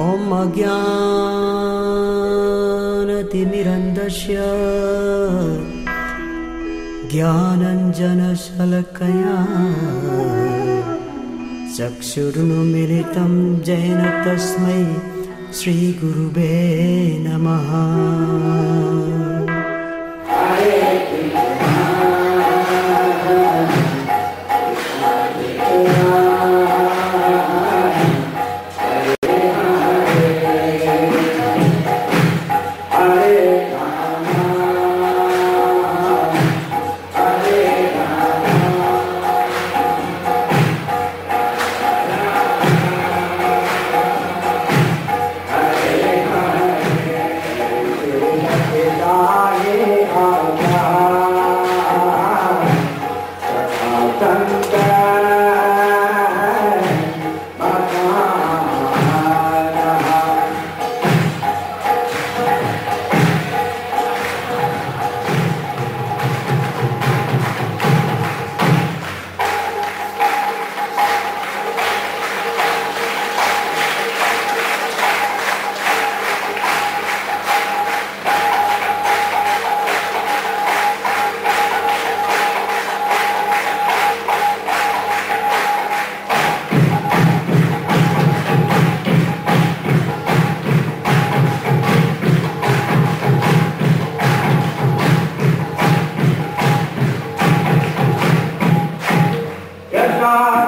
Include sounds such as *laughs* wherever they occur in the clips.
ॐ अज्ञानतिमिरन्दस्य ज्ञानञ्जनशलकया चक्षुरुन्मिलितं जैन तस्मै श्रीगुरुवे नमः God.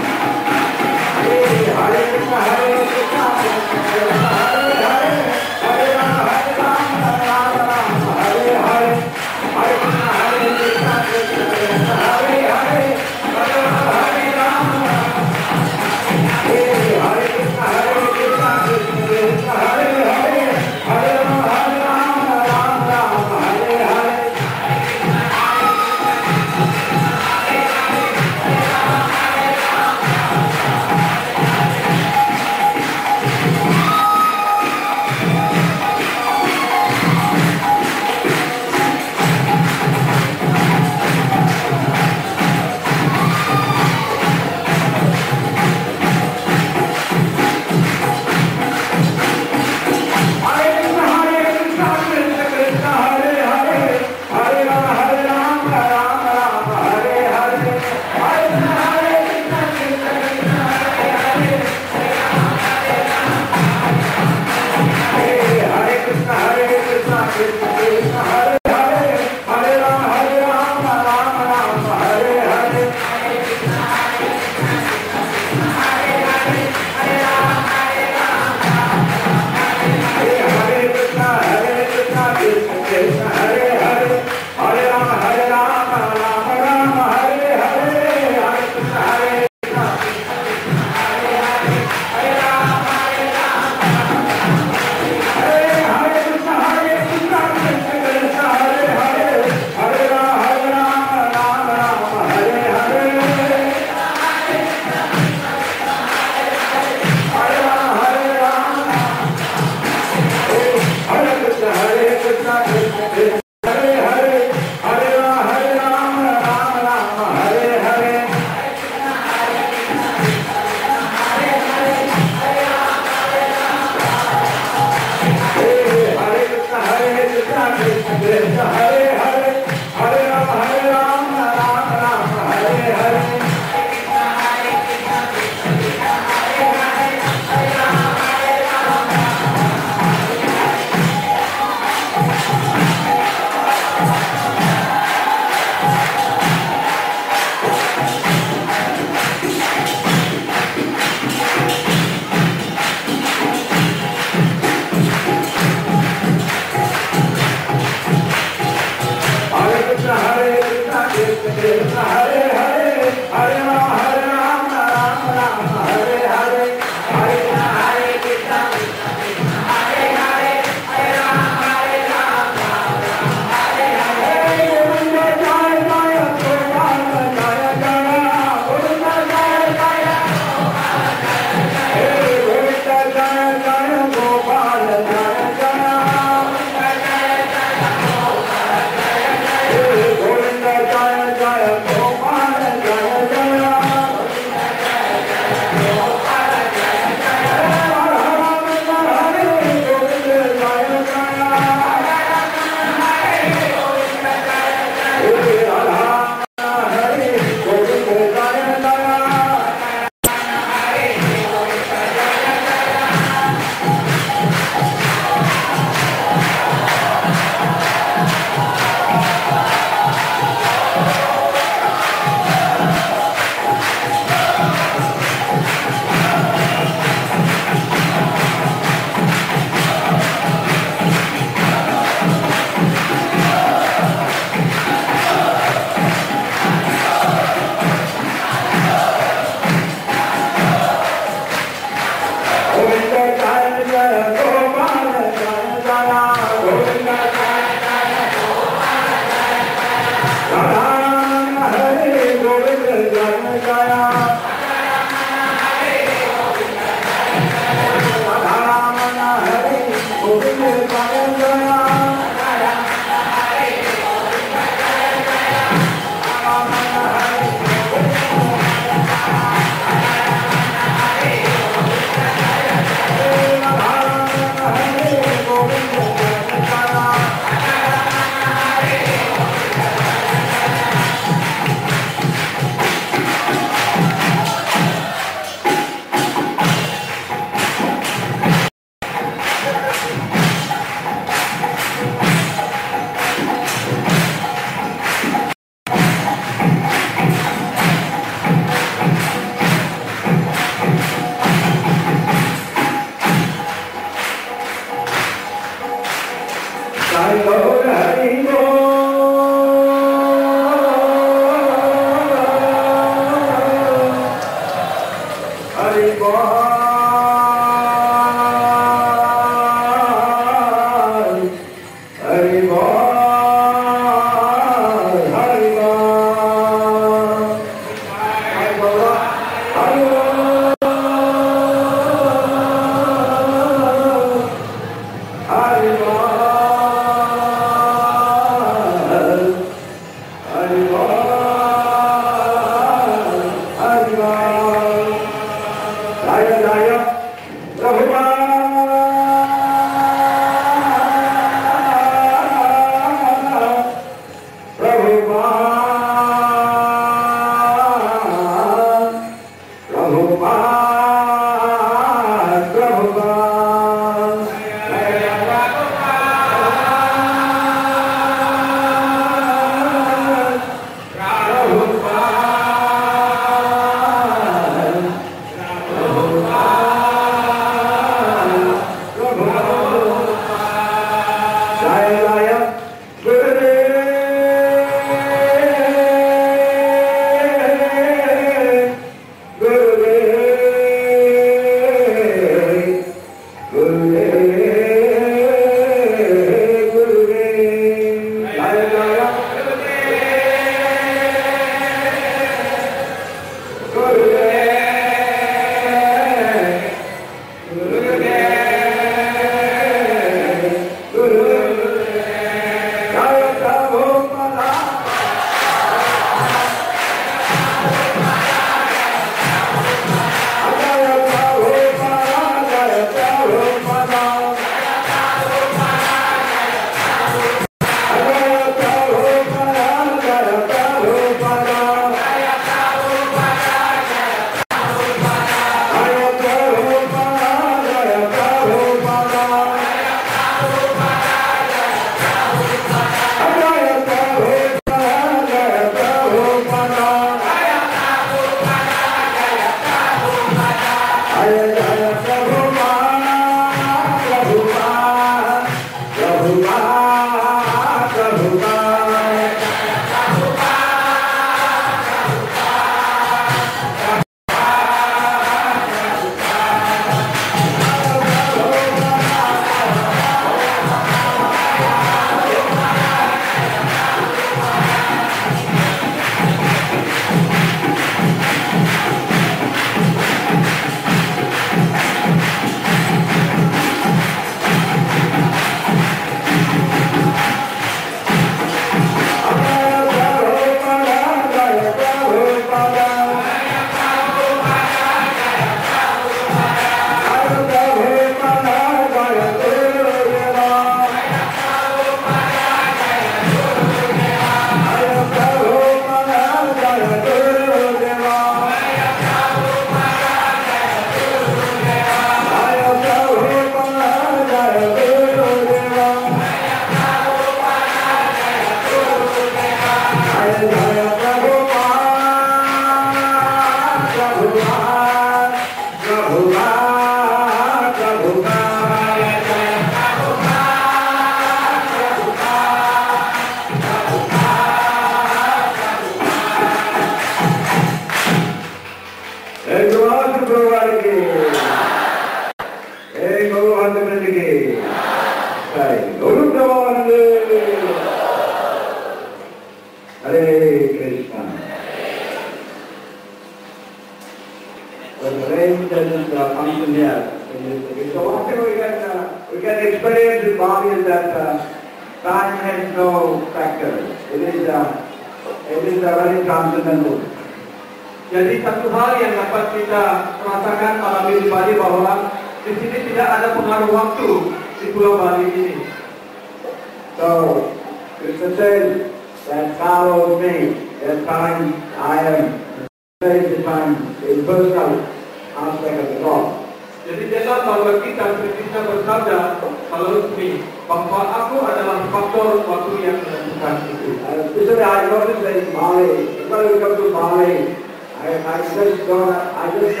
know, I just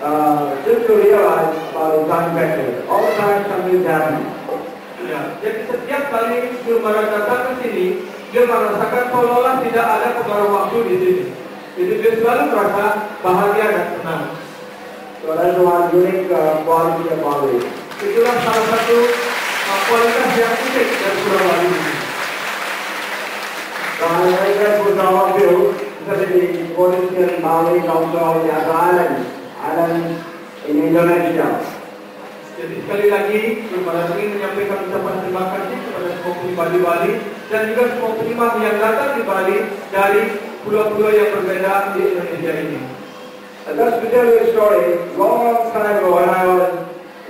uh, just to realize about Islamic practice. All the time something is happening. Ya, jadi setiap kali Jumara datang ke sini, dia merasakan seolah-olah tidak ada kebaru waktu di sini. Jadi dia selalu merasa bahagia dan senang. So that's one unique uh, quality of Bali. Itulah salah satu uh, kualitas yang unik dari Surabaya. So I'm very grateful to all of you activity tourism Bali is also the island, island in Indonesia. Jadi sekali lagi, terima kasih menyampaikan ucapan terima kasih kepada semua penimba di Bali dan juga semua penimba yang datang di Bali dari pulau-pulau yang berbeda di Indonesia ini. And that's to tell you a story. Long, time ago when I was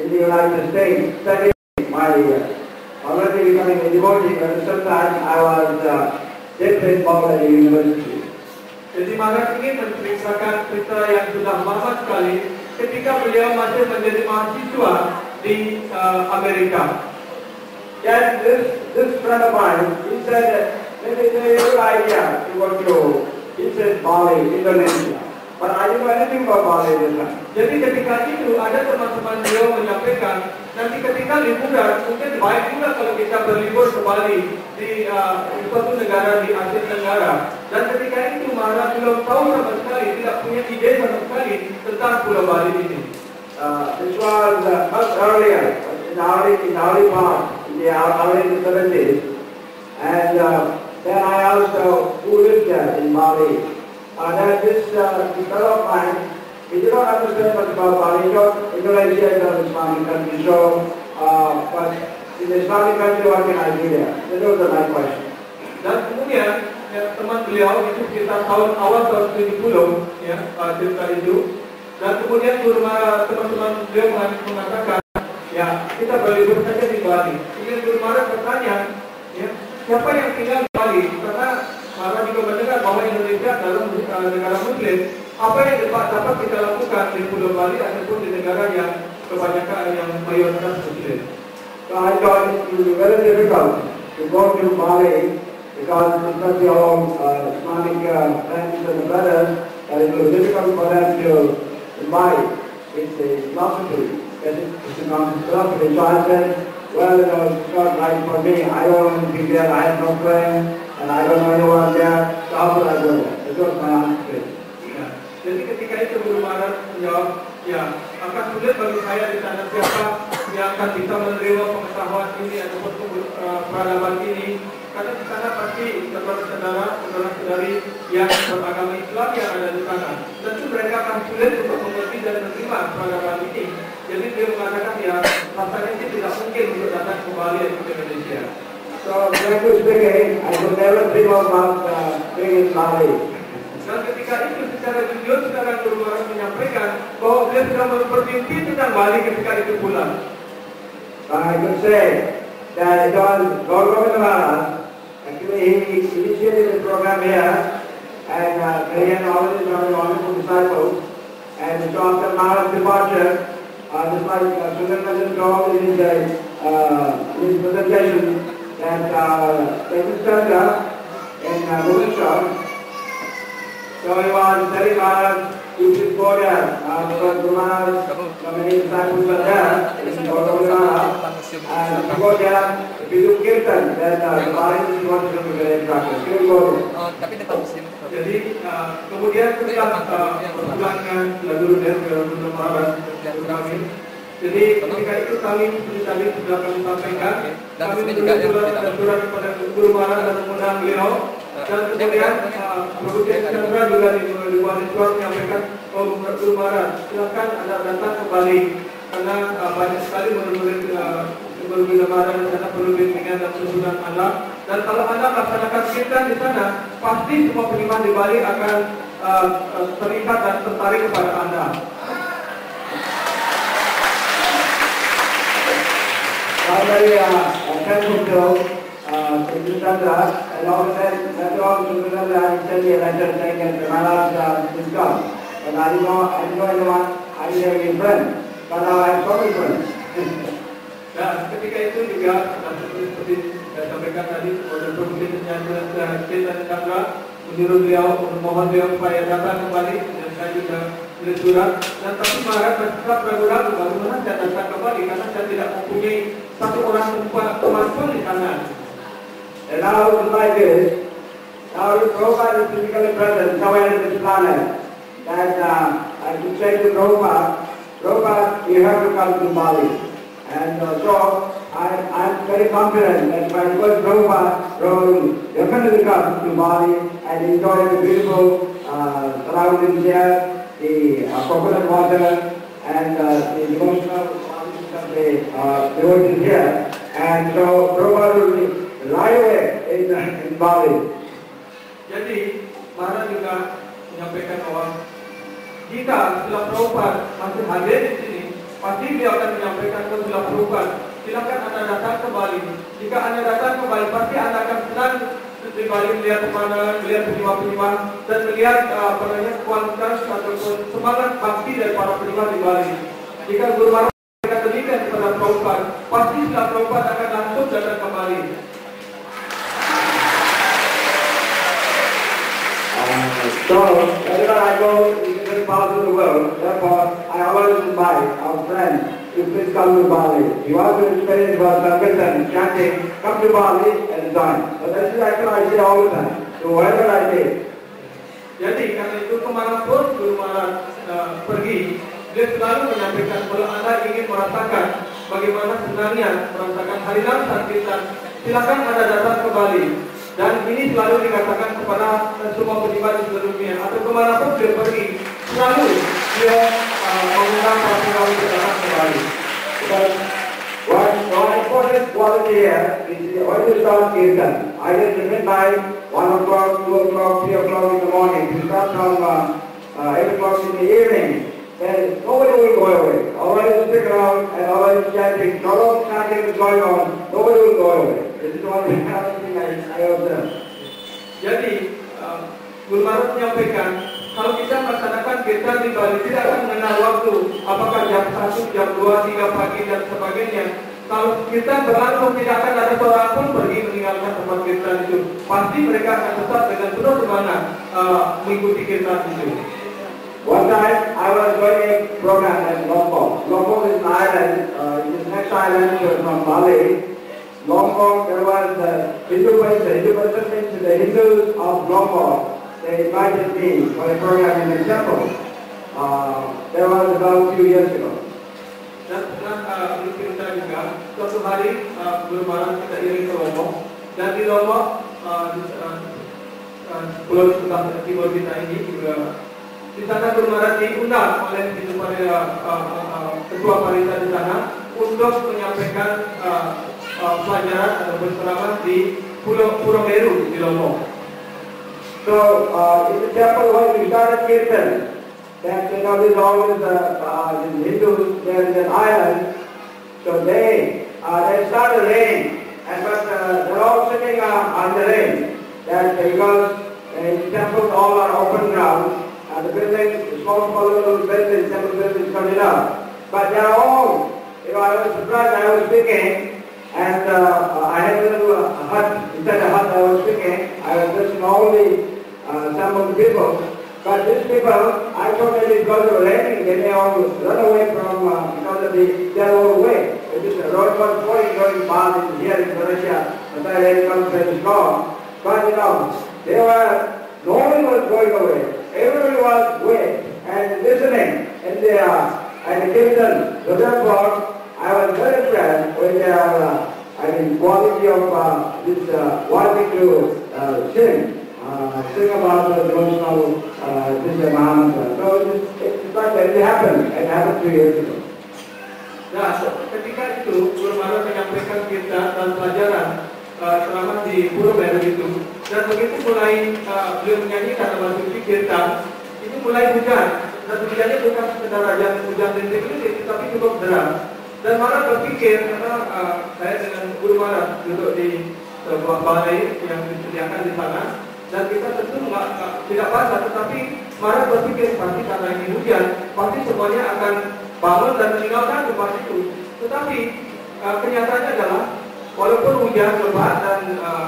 in the United States studying my uh, already becoming a devotee, and sometimes I was uh, deeply involved at the university. Jadi Maharaj ingin menceritakan cerita yang sudah lama sekali ketika beliau masih menjadi mahasiswa di uh, Amerika. Yet this, this friend of mine, he said that maybe it's a good idea to go to, he said Bali, Indonesia. But I didn't know anything about Bali. Jadi ketika itu ada teman-teman beliau menyampaikan nanti ketika liburan mungkin baik juga kalau kita berlibur ke Bali di uh, suatu negara di Asia Tenggara. Dan ketika itu Maharaj belum tahu sama sekali, tidak punya ide sama sekali tentang Pulau Bali ini. Uh, this was uh, much earlier, in early, in early part, in the early 70s. And uh, then I also, who lived there in Bali, uh, that this, uh, fellow of mine, not understand. He thought Indonesia is an Islamic country, so, uh, but in the Islamic country, what can I do there? That was question. Dan kemudian ya, teman beliau itu sekitar tahun awal tahun 70 ya cerita itu. Dan kemudian teman-teman beliau mengatakan ya kita berlibur saja di Bali. Kemudian guru Mara bertanya ya siapa yang tinggal di Bali? Karena Mara juga mendengar bahwa Indonesia adalah uh, negara. Apa yang dapat dapat kita lakukan di Pulau Bali ataupun di negara yang kebanyakan yang mayoritas Muslim? I thought it would be very difficult to go to Bali because it's not the all uh, Islamic uh, friends and brothers, that it was difficult for them to invite. It's a philosophy. It's it's a philosophy. So I said, well, you know, it's not right for me. I don't want to be there. I have no friends, and I don't know anyone there. So how could I go there? That was my answer. Jadi ketika itu Guru Maharaj menjawab, ya akan sulit bagi saya di sana siapa yang akan bisa menerima pengetahuan ini ataupun uh, peradaban ini karena di sana pasti saudara-saudara, saudara-saudari yang beragama Islam yang ada di sana. Tentu mereka akan sulit untuk mengerti dan menerima peradaban ini. Jadi dia mengatakan ya rasanya sih tidak mungkin untuk datang kembali ke Indonesia. So frankly speaking, I could never dream about uh, being in Bali. Dan ketika itu secara jujur Guru Maharaj menyampaikan bahwa beliau sudah bermimpi tentang Bali ketika itu. But I could say that it was Gaur Govinda Maharaj, actually he initiated the program here and uh, he had already done wonderful disciples and so after Maharaj's departure, uh, just like uh, Sundar Nandan told in his, uh, in his presentation that uh, stand up in uh, Bhubaneswar so he was should go there. Uh, because so many disciples were there, in Maharaj. And go there, if you do kirtan, uh, the Maharaj is to be very go. Jadi uh, kemudian setelah uh, perpulangan lalu dan ke Guru Maharaj dan kami, jadi ketika itu kami tadi sudah kami sampaikan, Dan kami juga surat surat kepada Guru Maharaj dan mengundang beliau. Dan kemudian Guru Chandra juga di di Bhubaneswar menyampaikan, oh Guru Maharaj, silakan anda datang kembali karena uh, banyak sekali murid-murid uh, Bila Maharaj di sana bimbingan dan susunan anak. Dan kalau anda melaksanakan kirtan di sana, pasti semua penyembah di Bali akan uh, uh, terikat dan tertarik kepada anda. I'm very uh, thankful to uh, Sri Chandra and. Dan *laughs* ketika itu juga seperti tadi, beliau beliau datang kembali juga tapi bagaimana saya datang kembali karena saya tidak mempunyai satu orang teman pun di sana. And now it's like this. Now if Prabhupada is physically present somewhere in this planet, that uh, I should say to Prabhupada, Prabhupada, you have to come to Bali. And uh, so I, I'm very confident that my first Prabhupada will definitely come to Bali and enjoy the beautiful uh, surroundings here, the uh, coconut water and uh, the devotional qualities of the uh, devotees here. And so Prabhupada will right away in Bali. Jadi, Maharaj juga menyampaikan bahwa jika setelah Prabhupada masih hadir di sini, pasti beliau akan menyampaikan ke setelah Prabhupada, silakan Anda datang ke Bali. Jika Anda datang ke Bali, pasti Anda akan senang di Bali melihat pemandangan, melihat penyembah-penyembah, dan melihat uh, apa namanya kualitas ataupun semangat bakti dari para penyembah di Bali. Jika Guru Maharaj memberikan demikian kepada Prabhupada, pasti setelah Prabhupada whenever I go to different parts of the world, therefore, I always invite our friends to please come to Bali. You want to experience what Sankirtan chanting, come to Bali and join. So this is actually I say all the time. So wherever I say, Jadi karena itu ke mana pun Guru Maharaj uh, pergi, dia selalu menyampaikan kalau anda ingin merasakan bagaimana senangnya merasakan harinan Sankirtan, silakan anda datang ke Bali. Dan ini selalu dikatakan kepada semua penyembah di seluruh dunia atau kemanapun dia pergi, selalu dia uh, mengundang para penyembah datang ke Bali. But one, important quality here is when you start Kirtan, either at midnight, 1 o'clock, 2 o'clock, 3 o'clock in the morning, start from uh, uh, 8 o'clock in the evening, then nobody will go away. Always stick around and always chanting. All chanting is going on, nobody will go away. This is one thing I, Jadi, Guru Maharaj menyampaikan, kalau kita melaksanakan kita di Bali tidak akan mengenal waktu, apakah jam 1, jam 2, 3 pagi dan sebagainya. Kalau kita berlangsung tidak akan ada seorang pun pergi meninggalkan tempat kita itu. Pasti mereka akan tetap dengan penuh semangat uh, mengikuti kita itu. One time I was doing a program at Lombok. Lombok is an island, uh, it is next island from Bali. Lombok, there was a Hindu person, Hindu person means the Hindus of Lombok. They invited me for a program in the temple. Uh, that was about a few years ago. Dan pernah uh, bercerita juga, suatu hari uh, Maharaj kita iring ke Lombok dan di Lombok uh, uh, uh, pulau timur kita ini juga di sana Maharaj diundang oleh itu pada uh, uh, ketua pariwisata di sana untuk menyampaikan uh, pelajaran di Pulau Pulau Meru di Lombok. So, uh, in the temple when we started Kirtan, that you know there's always uh, uh, in Hindus, there's an island, so they, uh, they started rain, and but uh, they're all sitting uh, on the rain. That because uh, temples all are open ground, and the buildings, small, small little buildings, temple buildings coming up. But they're all, you know, I was surprised, I was speaking, and uh, I had a little uh, hut, instead of hut I was speaking, I was all the, uh, some of the people. But these people, I thought that because of raining, they may all run away from, uh, because of the, their own way. It is the road was going, going past in here in Malaysia, but I had come the storm. But you know, they were, no one was going away. Everybody was wait and listening in the, uh, and the Kirtan. So therefore, Was very impressed with their, uh, I mean, quality of uh, this, uh, wanting to uh, sing uh, sing about the devotional uh, this Mahamantra. So it's, it's like that. It happened. It happened two years ago. Nah, ketika itu Guru menyampaikan kita dan pelajaran uh, selama di Pulau Meru itu dan begitu mulai uh, beliau menyanyikan nama suci kita itu mulai hujan dan hujannya bukan sekedar hujan hujan rintik-rintik tapi cukup deras dan Maharaj berpikir karena uh, saya dengan Guru Maharaj duduk di sebuah balai yang disediakan di sana dan kita tentu nggak, tidak basah tetapi Maharaj berpikir pasti karena ini hujan pasti semuanya akan bangun dan meninggalkan tempat itu. Tetapi uh, kenyataannya adalah walaupun hujan lebat dan uh,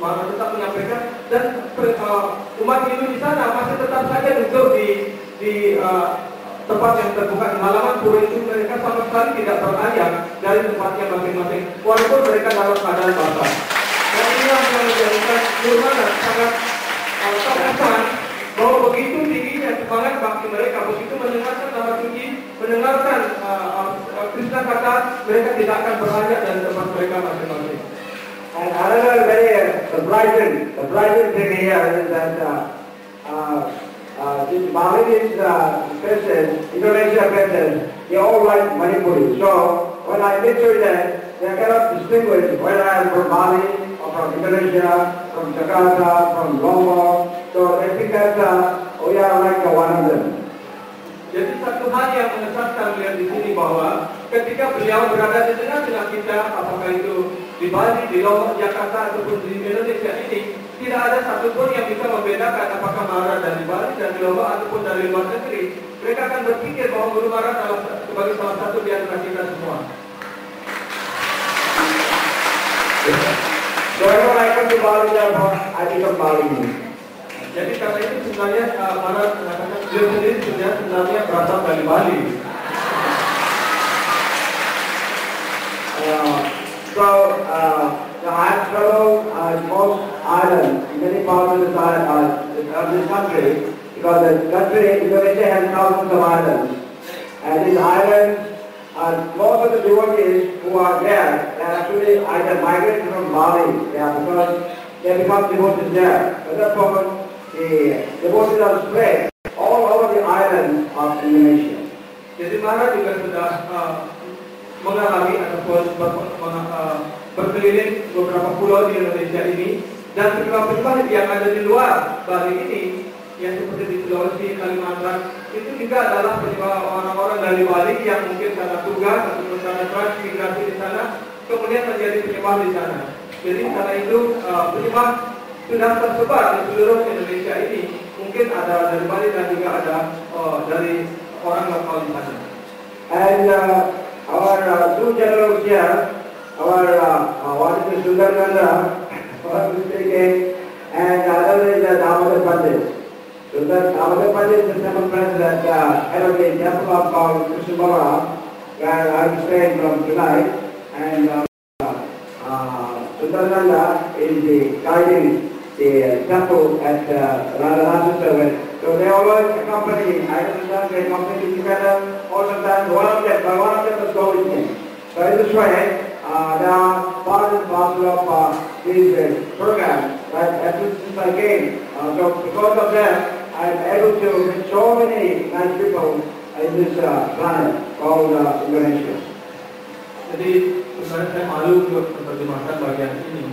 Maharaj tetap menyampaikan dan uh, umat Hindu di sana masih tetap saja duduk di di uh, tempat yang terbuka di halaman pura itu mereka sama sekali tidak beranjak dari tempatnya masing-masing walaupun mereka dalam keadaan basah. Dan inilah yang menjadikan Nurmana sangat uh, terkesan bahwa begitu tingginya semangat bakti mereka, begitu mendengarkan nama suci, mendengarkan uh, uh, Krishna kata, mereka tidak akan beranjak dari tempat mereka masing-masing. And another very surprising, surprising thing here is that uh, uh, Balinese uh, faces, Indonesia faces, they all like Manipuri. So when I meet with them, they cannot distinguish whether I am from Bali or from Indonesia, from Jakarta, from Lombok. So they think that uh, we are like one of them. Jadi satu hal yang mengesankan melihat di sini bahwa ketika beliau berada di tengah-tengah kita, apakah itu di Bali, di Lombok, Jakarta ataupun di Indonesia ini, tidak ada satupun yang bisa membedakan apakah Mara dari Bali, dari Lombok ataupun dari luar negeri. Mereka akan berpikir bahwa Guru adalah sebagai salah satu di antara kita semua. So whenever I come to Bali, therefore, I become Bali. Jadi karena itu sebenarnya uh, Mara mengatakan beliau sendiri sebenarnya sebenarnya berasal dari Bali. Uh, so, uh, so I have traveled uh, most islands, many parts of this, uh, of this country, because the country, Indonesia has thousands of islands. And these islands, uh, most of the devotees who are there, they actually either migrated from Bali, yeah, because they become devotees there. So therefore, the devotees are spread all over the islands of Indonesia. Uh, mengalami ataupun ber, meng- uh, berkeliling beberapa pulau di Indonesia ini dan penyebab-penyebab yang ada di luar Bali ini yang seperti di Sulawesi, Kalimantan itu juga adalah penyebab orang-orang dari Bali yang mungkin karena tugas ataupun karena transmigrasi di sana kemudian menjadi penyebab di sana. Jadi karena itu uh, penyebab sudah tersebar di seluruh Indonesia ini mungkin ada dari Bali dan juga ada uh, dari orang lokal di sana. And uh, our uh, two generals here, our uh, uh, one is Sundarnanda, one is speaking, and the other is uh, Damodar Pandit. Sundar Damodar Pandit is the president, uh, head of the temple of called Krishna Balaram, where I'm staying from tonight, and uh, uh, Sundarnanda is the guiding the temple at uh, Radharasa service. So they always accompany, I understand they accompany together the time, one of them, but one of them must go with. So in this way, uh, they are part and parcel of uh, these uh, programs that since I came. Uh, so because of that, I'm able to meet so many nice people in this uh, planet called uh, Indonesia. Jadi sebenarnya saya malu untuk menerjemahkan bagian ini.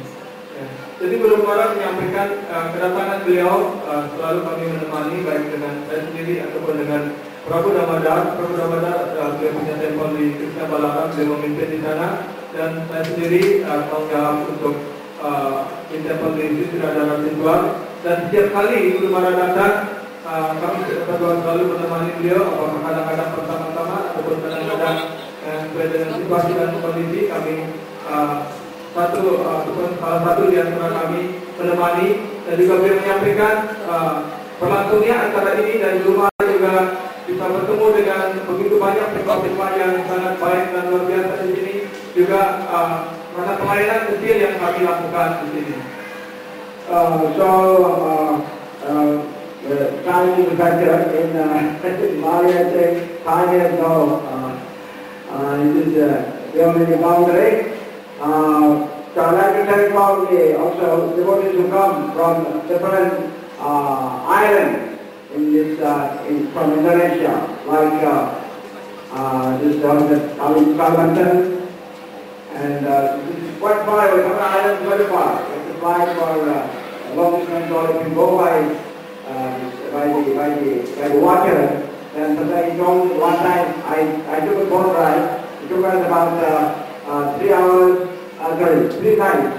Jadi belum Mara menyampaikan uh, kedatangan beliau uh, selalu kami menemani baik dengan saya sendiri ataupun dengan Prabu Damadar. Prabu Damadar uh, beliau punya tempel di Krishna Balaram, beliau memimpin di sana dan saya sendiri uh, jawab untuk uh, di tempel di Ritual dan setiap kali Guru Mara datang kami berdua selalu menemani beliau apakah kadang-kadang pertama-tama ataupun kadang-kadang dan sesuai dengan situasi dan kondisi kami satu ataupun salah satu di antara kami menemani dan juga beliau menyampaikan uh, antara ini dan rumah juga bisa bertemu dengan begitu banyak pribadi yang sangat baik dan luar biasa di sini juga uh, mana pelayanan kecil yang kami lakukan di sini. Uh, so, uh, uh, the in uh, *laughs* Mali, I say, time has no, uh, uh, it is uh, any boundary. Uh, so like to tell about the also devotees who come from different uh, islands in this, uh, in, from Indonesia, like uh, uh, this uh, Kalimantan, and uh, this is quite far away, some islands very far. It's fly for uh, long distance or if you go by, uh, by, the, by, the, by the water, then sometimes don't, one time I, I took a boat ride, it took us about uh, uh, three hours, uh, sorry, three nights.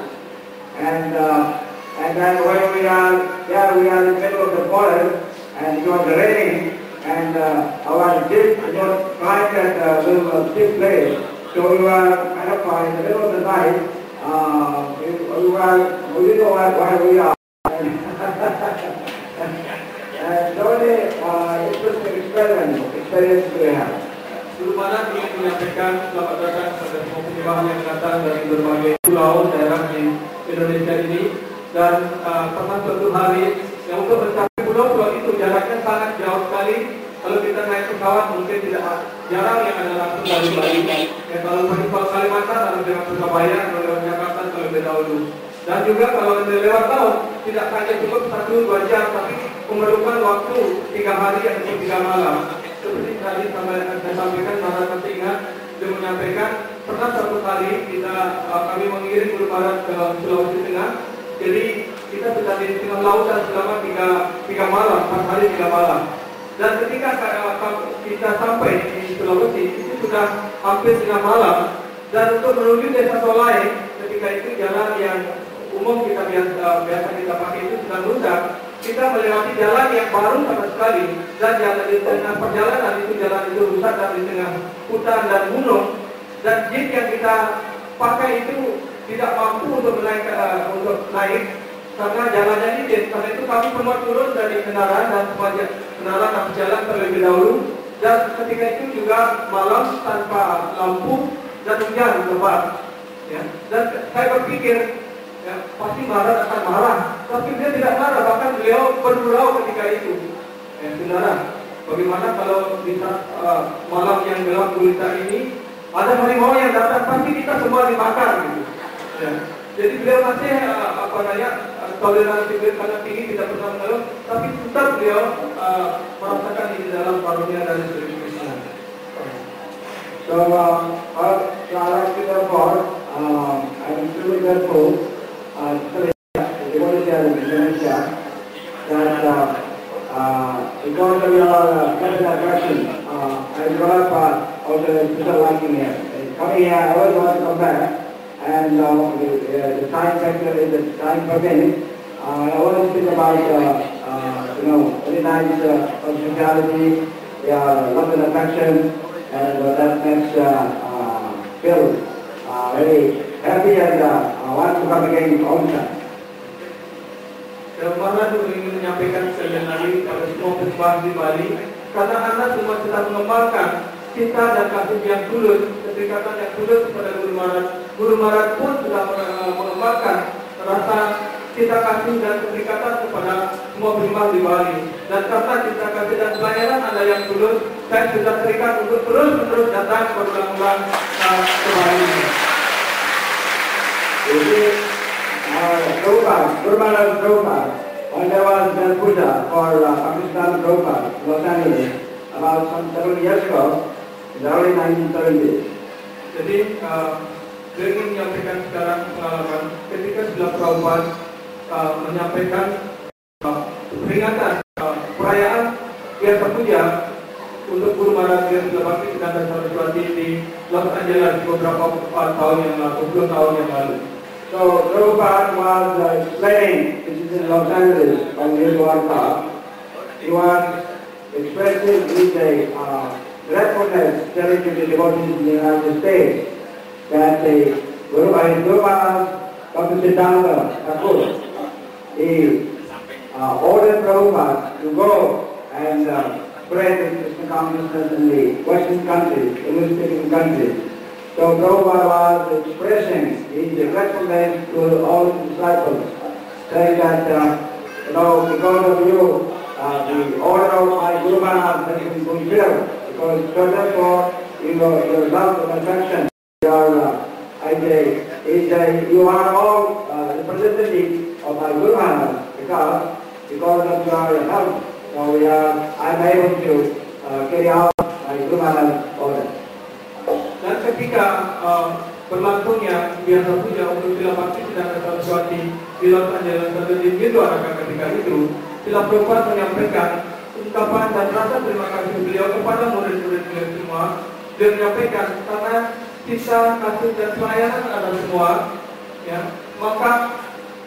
And, uh, and then when we are, yeah, we are in the middle of the forest, and it was raining, and uh, our jeep was climbed at a little steep place, so we were kind of in the middle of the night, uh, we, we were, we didn't know where, where we are. *laughs* and so the uh, interesting experiment, experience we have. Guru Mana ingin menyampaikan selamat datang penyembah yang datang dari berbagai pulau daerah di Indonesia ini dan uh, pernah suatu hari yang untuk mencapai pulau-pulau itu jaraknya sangat jauh sekali kalau kita naik pesawat mungkin tidak jarang yang ada langsung dari Bali ya kalau pergi ke Kalimantan harus dengan Surabaya atau lewat Jakarta terlebih dahulu dan juga kalau lewat laut tidak hanya cukup satu dua jam tapi memerlukan waktu tiga hari atau tiga malam seperti tadi sampai saya sampaikan para nanti ingat dia menyampaikan pernah satu kali kita uh, kami mengirim guru barat ke Sulawesi Tengah. Jadi kita sudah di tengah lautan selama tiga, tiga malam, empat hari tiga malam. Dan ketika kita sampai di Sulawesi itu sudah hampir tengah malam. Dan untuk menuju desa Solai ketika itu jalan yang umum kita biasa, biasa kita pakai itu sudah rusak kita melewati jalan yang baru sama sekali. Dan jalan di tengah perjalanan itu jalan itu rusak dan di tengah hutan dan gunung. Dan jeep yang kita pakai itu tidak mampu untuk naik uh, untuk naik karena jalannya licin karena itu kami semua turun dari kendaraan dan semua kendaraan harus jalan terlebih dahulu dan ketika itu juga malam tanpa lampu dan hujan lebat ya dan saya berpikir ya, pasti marah akan marah. Tapi dia tidak marah, bahkan beliau bergurau ketika itu. Ya, saudara, bagaimana kalau saat uh, malam yang gelap gulita ini ada harimau yang datang, pasti kita semua dimakan gitu. Ya. Jadi beliau masih uh, apa namanya toleransi sangat tinggi tidak pernah mengeluh, tapi tetap beliau uh, merasakan di dalam. So, uh, I'm truly grateful uh, in Indonesia that uh, uh, because of attraction, uh, I uh, also liking. Coming here, I always want to come back, and uh, the, uh, the time factor is the time permits. I always think about, uh, you know, very nice uh, hospitality, yeah, love and affection, and uh, that makes uh, uh, feel uh, very happy and want to come again the time. Dan mana tuh ingin menyampaikan sekalian lagi kepada semua penyembah di Bali, anda semua sedang mengembangkan cinta dan kasih yang tulus, kedekatan yang tulus kepada Guru Maharaj. Guru Maharaj pun sudah mengembangkan rasa cinta kasih dan kedekatan kepada semua penyembah di Bali. Dan karena cinta kasih dan pelayanan anda yang tulus, saya sudah terikat untuk terus-menerus datang berulang-ulang uh, ke Bali. Jadi, uh, Prabhupada, when there was the puja for uh, Pakistan Prabhupada, Los Angeles, about some seven years ago, in the early 1970s. Jadi uh, saya ingin menyampaikan sekarang pengalaman ketika setelah Prabhupada uh, menyampaikan uh, peringatan uh, perayaan yang terpuja untuk Guru Maharaj yang sudah bakti sedang Saraswati di Los Angeles beberapa tahun yang lalu, 20 tahun yang lalu. So Prabhupada was uh, explaining, this is in Los Angeles, on his Warta, he was expressing his uh, gratefulness telling to the devotees in the United States that the Guru, uh, Guru Maharaj, Dr. Siddhanta Thakur, he uh, ordered Prabhupada to go and uh, spread the Krishna consciousness in the Western countries, English-speaking countries. So Prabhupada was expressing his gratefulness to all his disciples, saying that, uh, you know, because of you, uh, the order of my Guru Maharaj has been fulfilled, because therefore, you know, your love and affection, your, uh, I say, is, uh, you are all uh, representative Guru Maharaj, because, because of your help, so we are, to uh, carry out my order. Dan ketika uh, berlangsungnya biasa puja untuk Sila Bakti sedang Saraswati di Los Angeles atau di Gindwaraga ketika itu, Sila Prabhupada menyampaikan ungkapan dan rasa terima kasih beliau kepada murid-murid beliau semua. Dia menyampaikan karena kita kasih dan pelayanan ada semua, ya maka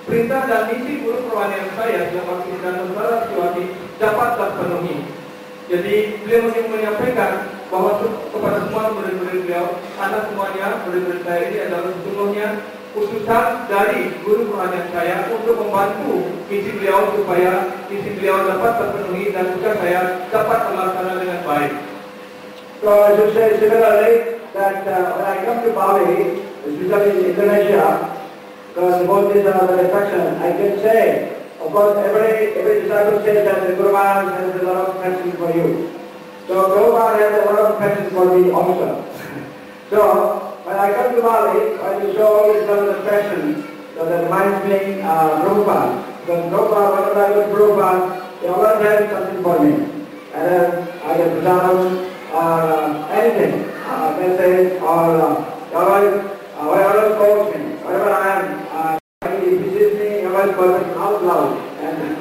perintah dan misi guru perwanian saya Bakti dan Saraswati dapat terpenuhi. Jadi beliau ingin menyampaikan bahwa kepada semua murid-murid beliau, anak semuanya, murid-murid saya ini adalah sesungguhnya utusan dari guru rohani saya untuk membantu misi beliau supaya misi beliau dapat terpenuhi dan juga saya dapat melaksanakan dengan baik. So should say similarly that uh, when I come to Bali, especially in Indonesia, because both these are the attraction, I can say, of course, every every disciple says that the Guru Maharaj has a lot of passion for you. So Prabhupada has a lot of passion for me also. *laughs* so when I come to Bali, I will show all this level of. So that reminds me uh, Prabhupada. Because Prabhupada, whenever I go to Prabhupada, he always has something for me. And uh, I get prasadam or uh, anything. Uh, message or uh, he always, uh, always calls me. Wherever I am, me out loud. And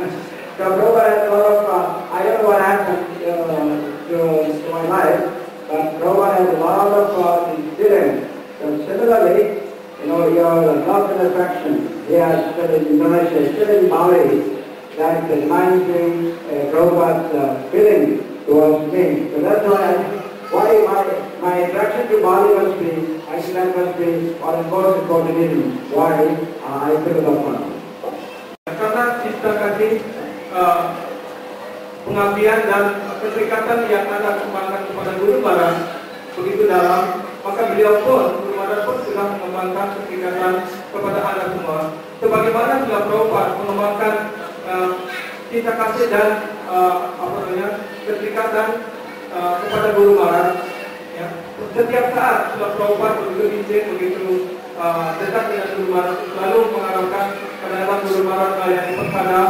so Prabhupada has a lot of, uh, I don't know what happened uh, to, to my life, but Prabhupada has a lot of uh, experience. So similarly, you know, your love and affection, he has said in Indonesia, still in Bali, that reminds me uh, Prabhupada's uh, keterikatan yang Anda kembangkan kepada Guru Barat begitu dalam, maka beliau pun, Guru Barat pun sudah mengembangkan keterikatan kepada Anda semua. Sebagaimana sudah Prabhupada mengembangkan uh, kasih dan uh, apa namanya keterikatan uh, kepada Guru Barat. Ya. Setiap saat sudah Prabhupada begitu bincang, begitu uh, dekat dengan Guru Barat, selalu mengharapkan kadang-kadang Guru Barat melayani persada,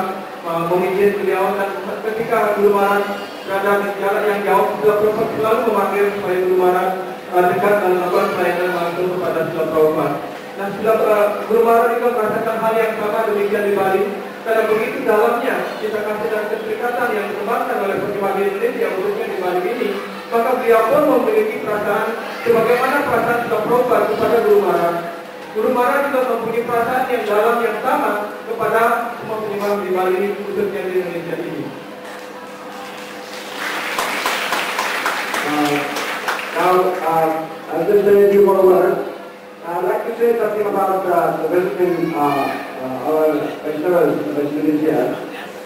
memijit beliau dan ketika Barat berada di jarak yang jauh, sudah Prabhupada selalu memanggil supaya Barat uh, dekat dan melakukan pelayanan langsung kepada Sila Prabhupada. Dan Sila Guru Barat juga merasakan hal yang sama demikian di Bali. Karena begitu dalamnya kita kasih dan keterikatan yang dikembangkan oleh perkembangan Indonesia khususnya di Bali ini, maka beliau pun memiliki perasaan sebagaimana perasaan Sila Prabhupada kepada Barat. Guru Mara juga mempunyai perasaan yang dalam yang sama kepada semua penyembah di Bali ini, khususnya di Indonesia ini. Uh, now, uh, I'll just say a few more words. I'd like to say something about uh, the visiting uh, uh, our Vaishnavas, Vaishnavis here.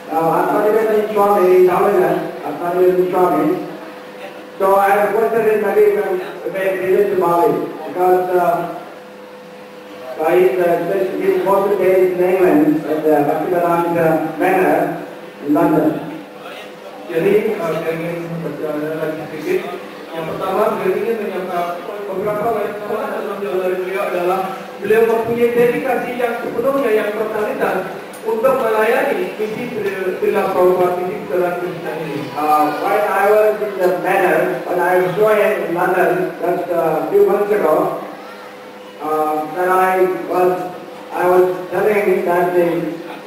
Now, I'm Panivedan Swami, Dhamana, I'm Panivedan Swami. So I have questioned it maybe when we may visit to Bali, because uh, Uh, of the days in England at the Bhaktivedanta Manor in London. Jadi uh, saya ingin lagi sedikit. Yang pertama, beliau ingin menyampaikan beberapa kesalahan dalam jauh beliau adalah beliau mempunyai dedikasi yang sepenuhnya yang totalitas untuk melayani misi Srila Prabhupada misi kebenaran Kristen ini. Uh, when I was in the manor, when I was showing in London just a few months ago, uh, that I was I was telling that the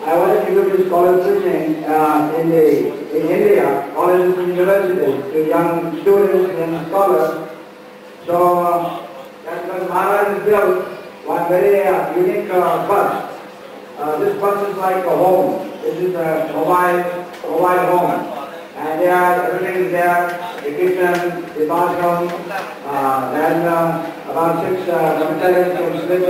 I wanted to do this college teaching uh, in the in India, colleges and universities to young students and scholars. So uh, that was Maharaj built one very uh, unique uh, bus. Uh, this bus is like a home. This is a mobile mobile home, and there everything is there. The kitchen, the bathroom, uh, then uh, about six uh, dormitories can sleep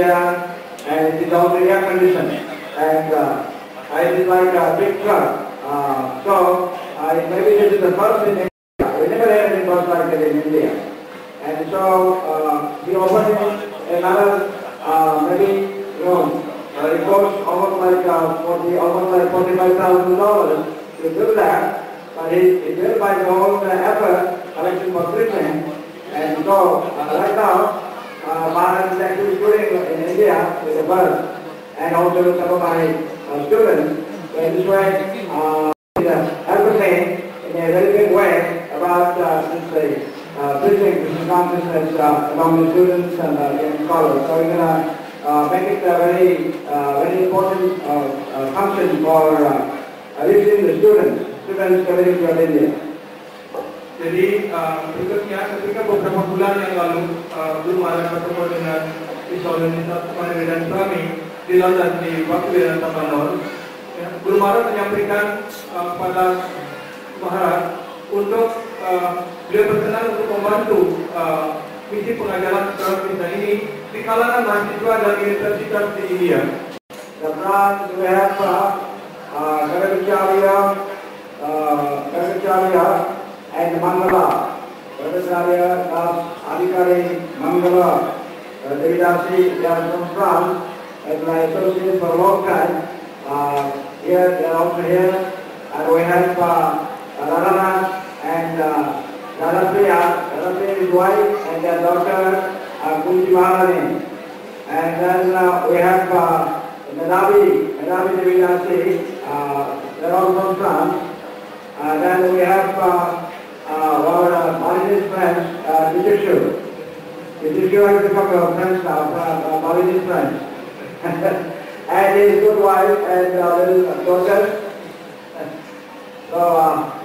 and it is also air conditioned. And uh, it is like a big truck. Uh, so uh, maybe this is the first in India. We never had any bus like that in India. And so uh, we opened another uh, maybe you know uh, it costs almost like uh, 40, almost like forty-five thousand dollars to do that. But it, it did by own uh, effort, collection for preaching. And so uh, right now, Maharaj is actually doing in India with a bus, and also with some of my uh, students. So this way, uh, uh, advocating in a very big way about uh, this uh, preaching Krishna consciousness uh, among the students and uh, young scholars. So we're going to uh, make it a very, uh, very important uh, uh, function for uh, reaching the students, students coming to India. Jadi uh, berikutnya ketika beberapa bulan yang lalu uh, Guru Maharaj bertemu dengan Isaulinita Paniridan Swami di London di waktu dan Tamanor, ya, Guru Maharaj menyampaikan uh, kepada Maharaj untuk uh, beliau berkenan untuk membantu uh, misi pengajaran sekolah kita ini di kalangan mahasiswa dan universitas di India. We have uh, uh, Gargacharya, uh, and Mangala. Gargacharya, Das Adhikari, Mangala, uh, Devidasi, they are from France, and my associates for a long time. Uh, here, they are also here, and we have uh, Radhanath and uh, Radhapriya, Radhapriya is wife, and their daughter, uh, Kunji Maharani. And then uh, we have uh, Nadavi, Nadavi Devidasi, uh, they're all from France. And then we have uh, our uh, Maharaj's friends, uh, Vijishu. introduce a couple of friends now, uh, uh, Balinese friends. and his good wife and uh, little daughter. so, uh,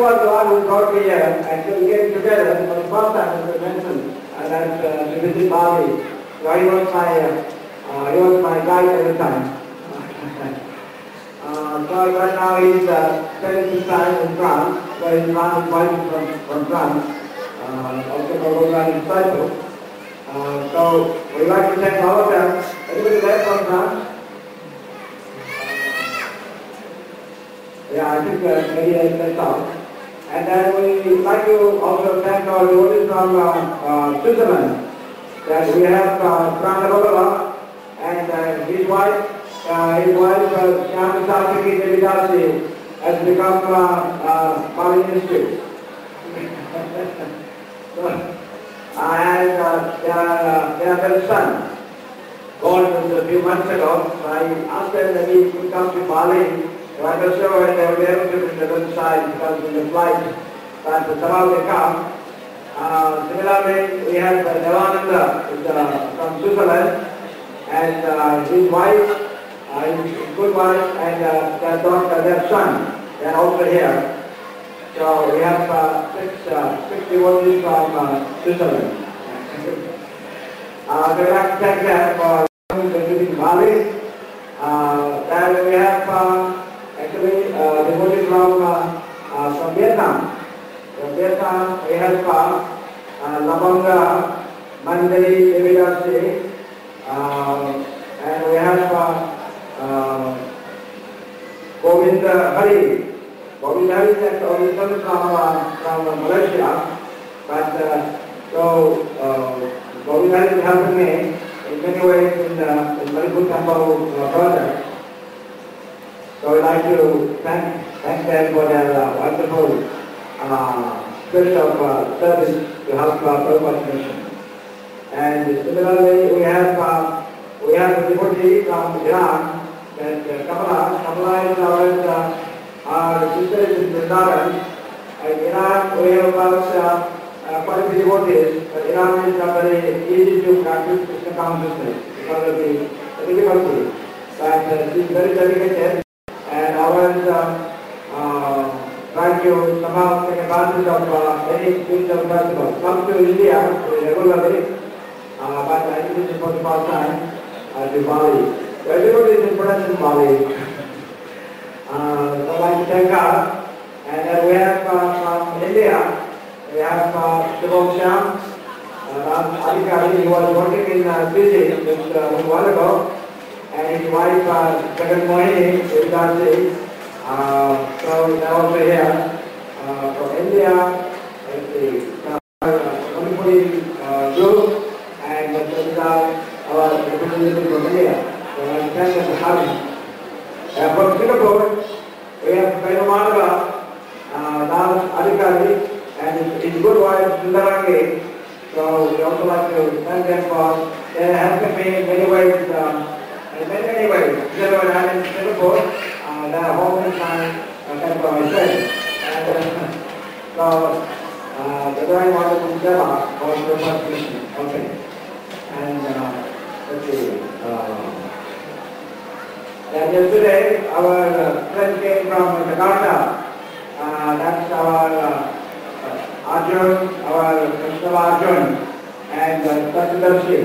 was the one who brought me here. Actually, we came together for the first time, as I mentioned, and that's uh, to visit Bali. So he was my, uh, uh, he was my guide every time. uh, so right now he's uh, spending his time in France, is from, from France, uh, also from Rogan Cyprus. Uh, so we'd like to thank all of them. Anybody there from France? Yeah, I think uh, maybe that's that's all. And then we like to also thank our devotees from uh, uh, Switzerland. That we have uh, Pranavavala and uh, his wife, uh, his wife uh, Shyama Sasaki Devidasi has become uh, uh, Bali Ministry. so, and uh, their, uh, their son, just a few months ago, so I asked them that he could come to Bali. So I was sure they would be able to from the side because in the flight, but somehow they come. Uh, similarly, we have uh, Devananda uh, from Switzerland. And uh, his wife, his good wife and uh, their daughter, their son, they are also here. So we have uh, six, uh, six devotees from uh, Switzerland. uh, we'd like to thank them for Bali. Uh, we have uh, actually uh, devotees from, uh, uh, from Vietnam. From Vietnam, we have uh, uh, Lavanga, Mandari, Devidasi, uh, and we have uh, Govinda Hari. Govinda Hari is originally from, uh, from Malaysia, so uh, Govinda Hari helping me in many ways in the in Manipur Temple project. So I'd like to thank, thank them for their uh, wonderful uh, spirit of uh, service to help mission. And similarly, we have we have a devotee from Iran, that uh, Kamala. Kamala is our, uh, our sister in Vrindavan. And Iran, we have about uh, uh, quite a few devotees, but Iran is not very easy to practice Krishna consciousness because of the difficulty. But uh, she is very dedicated and always uh, uh, try to somehow take advantage of uh, any spiritual festival. Come to India regularly, uh, but I think this is for the first time uh, to Everybody is impressed in Bali. uh, so I'd thank her. And then we have uh, from India, we have uh, Shivam Shyam, uh, Adhikari, he was working in uh, Fiji just uh, a while ago and his wife uh, Jagan Mohini Devidasi. Uh, so they're also here uh, from India. See, uh, Manipuri uh, group and uh, this our, our representative from India. Having. From Singapore, we have Prema Madhava, uh, Adhikari, and his, good wife Sundarangi. So we also like to thank them for their helping me in many ways. Um, in many, many ways. I'm in Singapore, uh, home in time, uh, that's what I say. And, uh, so, uh, the very wonderful Seva was the first mission. Okay. And, uh, let's see. Uh, and yesterday, our friend came from Jakarta. That's our Arjun, our Krishna Arjun, and uh, Satyadarshi.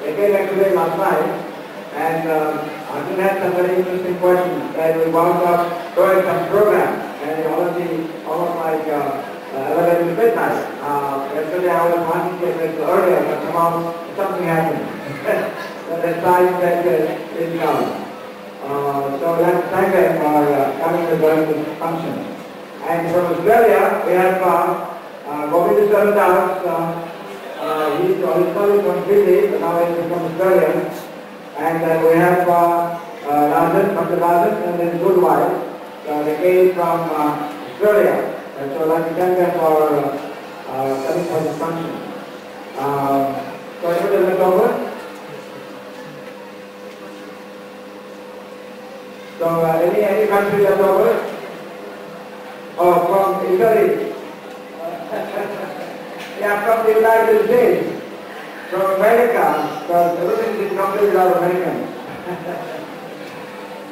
They came actually last night. And uh, Arjun had some very interesting questions that we wound up doing some program and it already almost like uh, uh, 11 to midnight. Uh, yesterday I was wanting to get little earlier, but somehow something happened. *laughs* so the time that uh, didn't come. Uh, so thank them for uh, coming to join this function. And from Australia, we have uh, uh, Govinda. Uh, uh, he's originally from Fiji, but now he's from Australia. And then we have uh, uh, Rajan, Dr. Rajan, and then good wife. So they came from uh, Australia. And so to thank them for uh, uh, for this function. Uh, so I the over. So uh, any, any country left over? Oh, from Italy. yeah, from the United States. from America, because everything completely out American.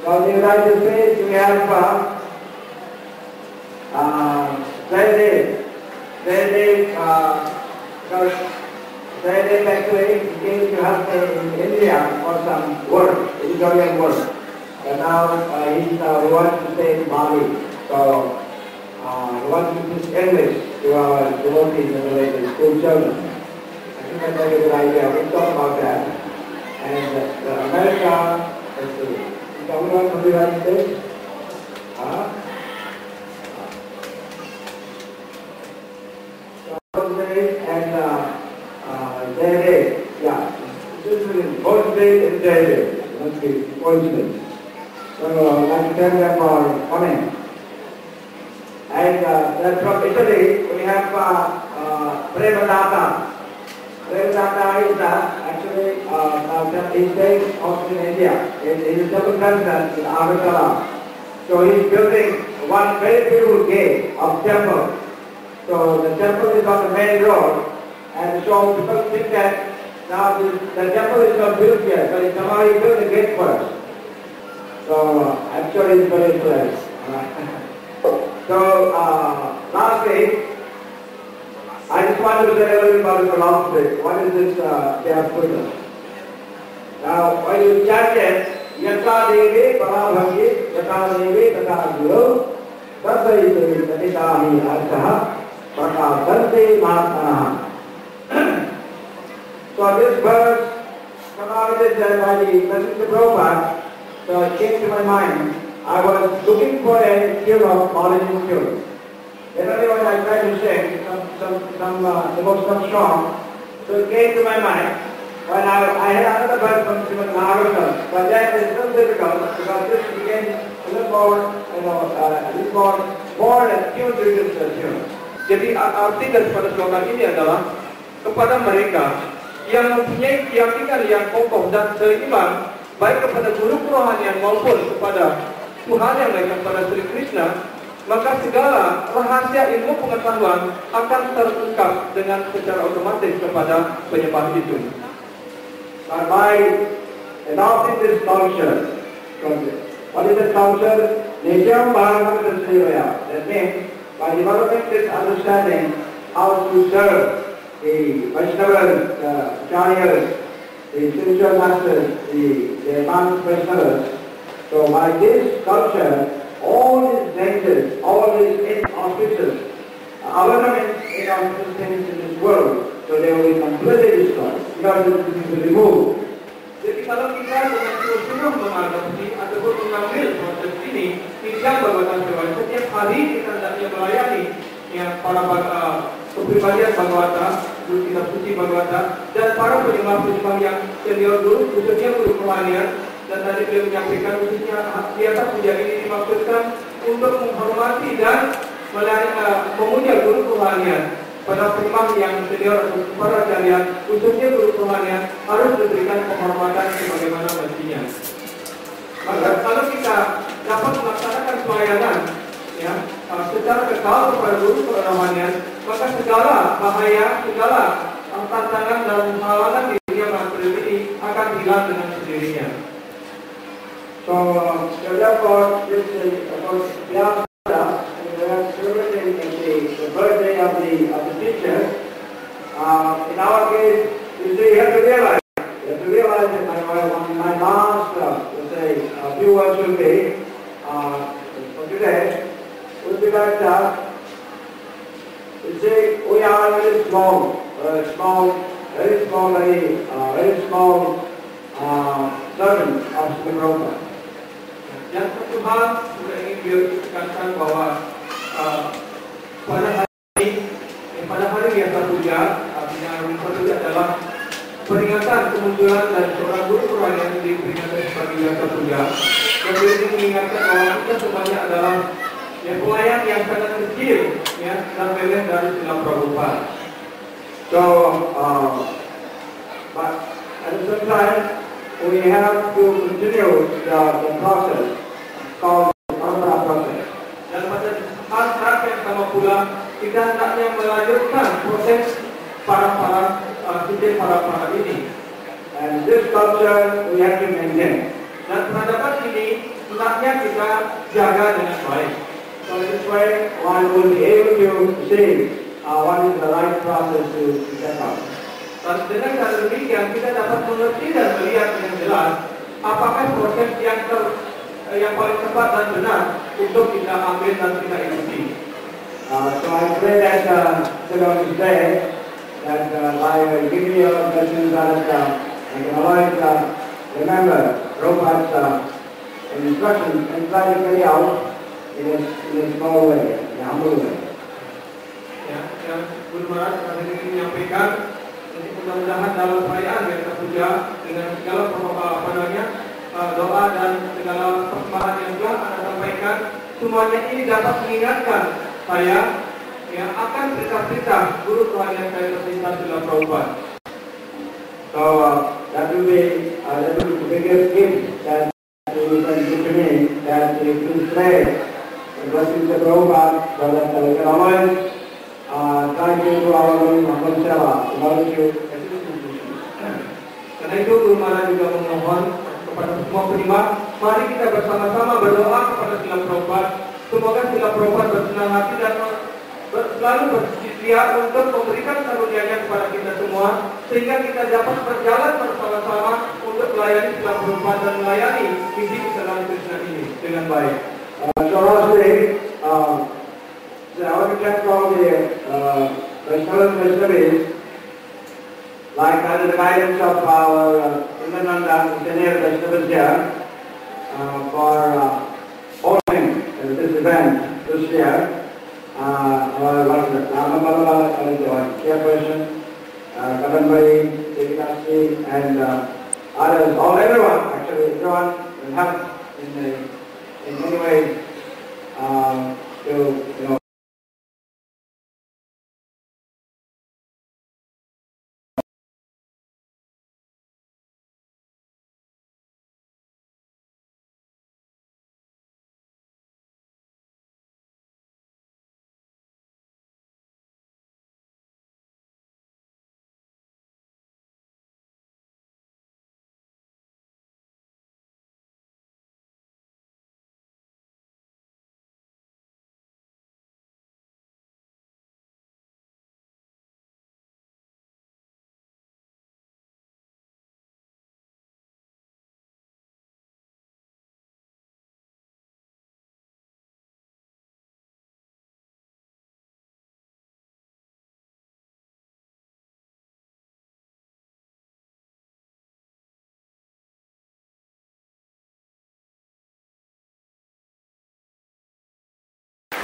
in the United States, we have uh, uh, Friday, Friday, uh, Friday actually came to help in India for some work, editorial work. But now uh, he's, uh, he wants to stay in Bali. So uh, we want to teach English to our devotees and related school children. I think that's a good idea. We'll talk about that. And uh, the America, let's see, is everyone from the United States? And uh, uh, yeah, and coincidence. So like to thank them for coming. And uh, that's from Italy. We have uh, uh, Premadata. Is uh, actually uh, uh, he's staying also in India. He- He's a temple president in Agartala. So he's building one very beautiful gate of temple. So the temple is on the main road, and so people think that now this, the temple is not built yet, but somebody built the gate first. So uh, actually it's very blessed. Uh, *laughs* so uh, last I just want to tell everybody for last day, what is this uh, Now when you chant it, Yata Devi, Parabhagi, Yata Devi, Tata Guru, Tata Itavi, Tatitami Artha, Tata Tante Matana. So this verse, Kanavadit Jaivadi, Messenger Prabhupada, so it came to my mind. I was looking for a cure of Balaji tune. Generally when I try to sing some, some, some uh, devotional song, so it came to my mind. When I, I had another verse from Srimad Bhagavatam, but that is still difficult because this became a little more, you know, uh, a little more, more attuned to this uh, tune. Jadi arti daripada slogan ini adalah kepada mereka yang mempunyai keyakinan yang kokoh dan seiman baik kepada guru kerohanian maupun kepada Tuhan yang lain kepada Sri Krishna maka segala rahasia ilmu pengetahuan akan terungkap dengan secara otomatis kepada penyembah itu. By adopting this culture, what is the culture? Nijam Bhagavata Sevaya. That means by developing this understanding how to serve the Vaishnavas, the Acharyas, the spiritual masters, the, the advanced Vaishnavas. So by this culture, all these dangers, all these inauspicious, elements, inauspicious things in this world, so they will be completely destroyed it will be removed. Jadi kalau kita dengan sungguh-sungguh mengadopsi ataupun mengambil proses ini, tidak Dewa, setiap hari kita hendaknya melayani ya, para uh, kepribadian Bhagavata, guru kitab suci Bhagavata, dan para penyembah-penyembah yang senior dulu, khususnya guru kerohanian, dan tadi beliau menyampaikan khususnya di atas media ini dimaksudkan untuk menghormati dan uh, memuja guru kerohanian pada penyembah yang senior atau para kalian, khususnya guru kerohanian, harus diberikan penghormatan sebagaimana mestinya. Maka kalau kita dapat melaksanakan pelayanan ya, secara kekal kepada guru kerohanian, maka segala bahaya, segala tantangan dan halangan di dunia material ini akan hilang dengan sendirinya. So, therefore, this is we the, birthday of the, of the teacher. Uh, in our case, you have to realize, you have to realize that my, my, my last, uh, let's say, a few words will be, uh, for today, would be that, uh, you see, we are very small, very small, very small, very, uh, very small, uh, servants of Sri Prabhupada. Yang satu hal juga ingin beliau tekankan bahwa uh, pada hari ini, eh, pada hari biasa puja, artinya biasa puja adalah peringatan kemunculan dari seorang guru kerohanian di peringatan sebagai biasa puja. Dan beliau ingin mengingatkan bahwa kita semuanya adalah ya, pelayan yang sangat kecil ya, dan meleleh dari Sila Prabhupada. So, uh, but at the same time, we have to continue the, the process called the Amara process. Dan pada saat-saat yang sama pula kita hendaknya melanjutkan proses para para uh, cincin para para ini. And this culture we have to maintain. Dan peradaban ini hendaknya kita jaga dengan baik. So this way one will be able to see uh, what is the right process to to set up. Dengan cara demikian kita dapat mengerti dan melihat dengan jelas apakah proses yang ter, eh, yang paling tepat dan benar untuk kita ambil dan kita ikuti. Uh, so I pray that uh, today that uh, by giving you your blessings that uh, I can always uh, remember Prabhupada's uh, instructions and try to carry out in a, in a small way, in a humble way. Ya, yang Guru Maharaj ini menyampaikan jadi mudah-mudahan dalam perayaan yang kita puja dengan segala uh, doa dan segala persembahan yang telah anda sampaikan semuanya ini dapat mengingatkan saya yang akan perintah-perintah guru rohani saya tercinta dalam uh, uh, that will be the biggest gift that you can give to me that you can the blessings of Prabhupada so that to assist in this. Karena itu Guru juga memohon kepada semua penikmat, mari kita bersama-sama berdoa kepada Sila Prabhupada. Semoga Sila Prabhupada bersenang hati dan selalu bersedia untuk memberikan karunia-Nya kepada kita semua, sehingga kita dapat berjalan bersama-sama untuk melayani Sila Prabhupada dan melayani misi Islam Krishna ini dengan baik. Uh, so so I want to check all the uh, Vaishnavis, like under the guidance of our uh, Indananda senior Vaishnavas here, uh, for uh, holding uh, this event this year. Uh, our like Rama Bala, uh, chairperson, uh, Karan Bhai, Devikasi, and uh, others, all everyone, actually everyone will help in the in many ways um, to you know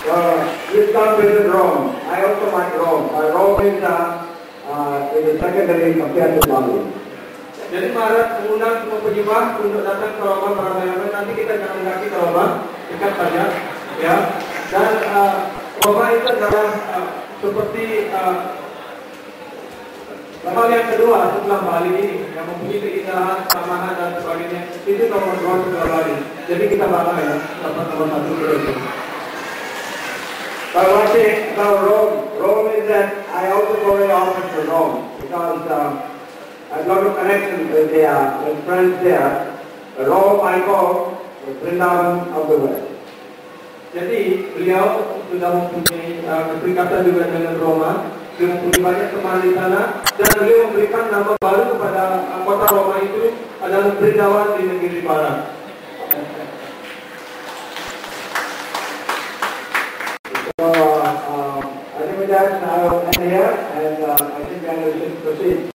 Well, this come visit Rome. I also like Rome. Uh, Rome is, uh, uh, is a secondary compared to Bali. Jadi Maharaj mengundang semua penyembah untuk datang ke Roma para mayaman. Nanti kita jalan kaki ke Roma, dekat saja, ya. Dan uh, Roma itu adalah uh, seperti uh, yang kedua setelah Bali ini yang mempunyai keindahan, keamanan dan sebagainya. Itu nomor dua setelah Bali. Jadi kita bangga ya dapat nomor satu itu. But one thing about Rome, Rome is that I also go very often to Rome because uh, I have a lot of connections with, the, uh, with friends there. But Rome I go, the Vrindavan of the West. Jadi beliau sudah mempunyai uh, keterikatan juga dengan Roma, dia mempunyai banyak teman di sana, dan beliau memberikan nama baru kepada uh, kota Roma itu adalah Brindawan di negeri Barat. that uh, now and here, and I think I should proceed.